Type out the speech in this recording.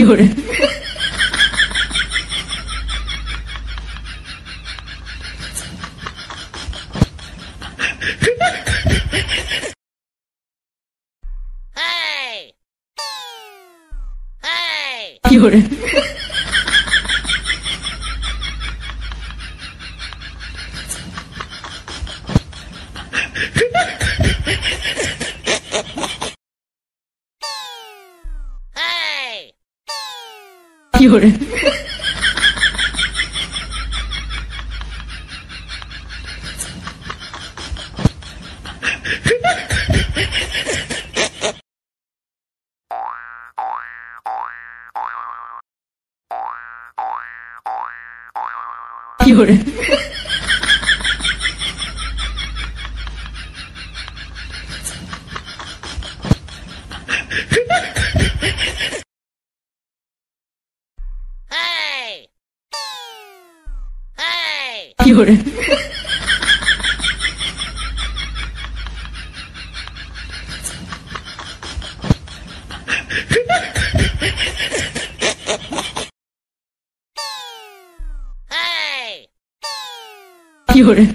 有人，嘿，嘿，有人，有人，有人，有人，嘿，有人，